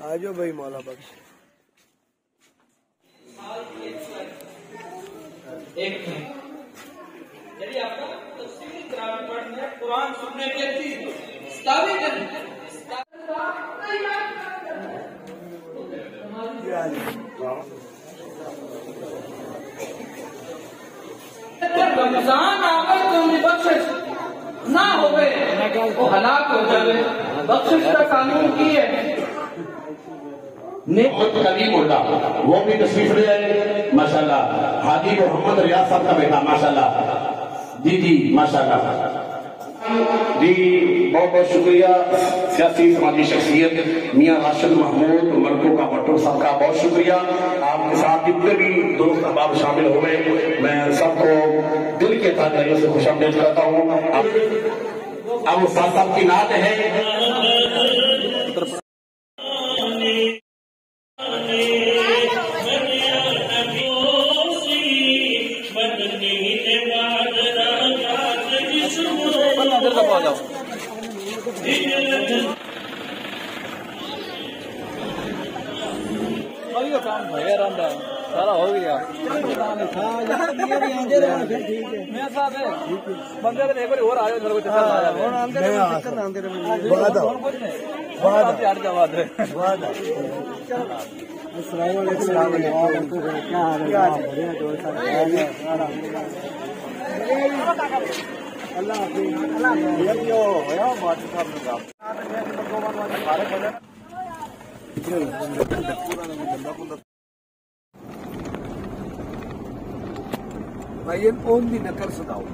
آجو بھائی مولا بخش۔ یعنی قرآن سننے کے لیے رمضان آگے تم بخشش نہ ہوئے وہ ہلاک ہو جائے بخشش کا قانون کی ہے محمد کلیم اللہ وہ بھی تشریف لے آئے ماشاءاللہ حاجی محمد ریاض صاحب کا بیٹا ماشاءاللہ جی جی ماشاءاللہ جی بہت بہت شکریہ سیاسی سماجی شخصیت میاں راشد محمود مرکو کا بٹو صاحب کا بہت شکریہ آپ کے ساتھ جتنے بھی دوست احباب شامل ہوئے میں سب کو کے تاجریوں سے خوش آمدید کرتا ہوں۔ اب استاد صاحب کی نعت ہے۔ سارا ہو گیا۔ بندے ایک بار اور آئے السلام ਬਾਈ ਇਹ ਉਹਨ ਦੀ ਨਕਲ ਸੁਣਾਓ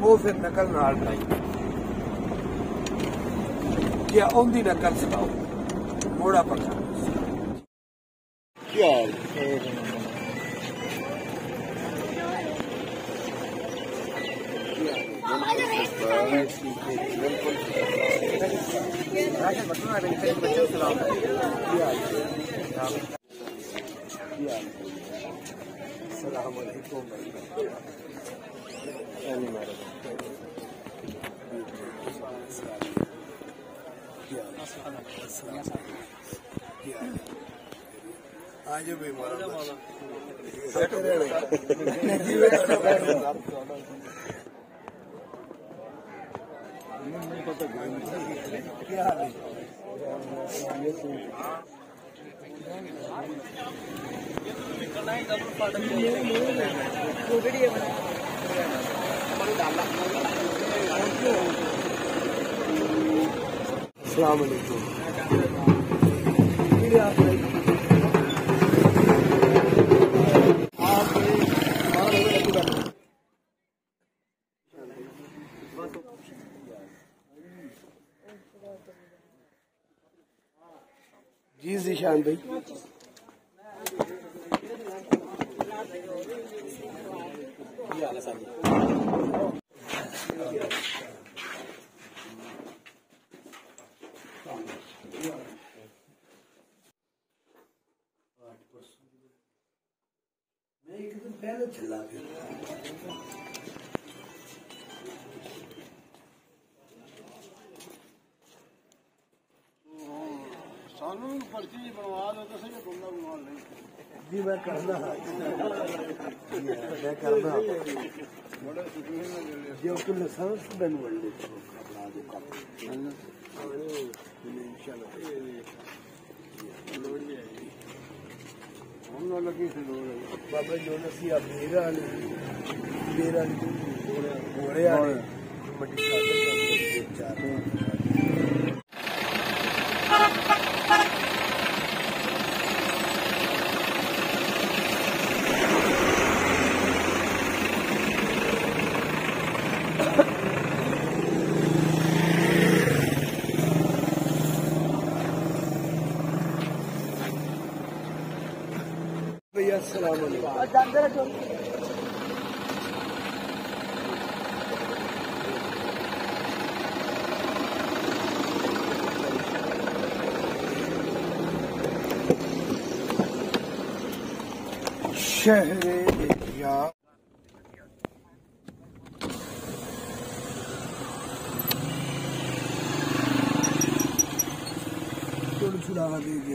ਉਹ ਫਿਰ ਨਕਲ ਨਾਲ ਬਣਾਈ ਕਿ ਉਹਨ ਦੀ ਨਕਲ ਸੁਣਾਓ ਮੋੜਾ ਪਰ ਕਿਆ ਮਾਮਾ ਜੀ ਰੇਟ ਸਾਰੇ ਸੀ ਬਿਲਕੁਲ ਰਾਸ਼ਨ ਬਟਨ ਆ ਰਿਹਾ ਹੈ ਬੱਚੇ ਸਲਾਮ ਕਰੀਏ ਕੀ ਹਾਲ ਹੈ السلام علیکم آج بھی کیا حال ہے السلام علیکم جی ذیشان بھائی۔ میں ایک دن پہلے چلا گیا جی میں کرنا میں کرنا جی اس کو لسانس بن بن لے بابا جو نسی اب میرا میرا گھوڑے بڑی چار السلام علیکم۔ شہر یا تھوڑی چھڑا دے گی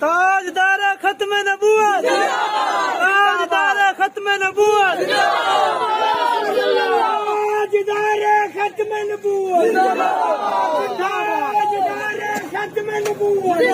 تاجدار ختم نبوت! تاجدار ختم نبوت! تاجدار ختم نبوت! تاجدار ختم نبوت!